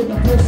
Aproximei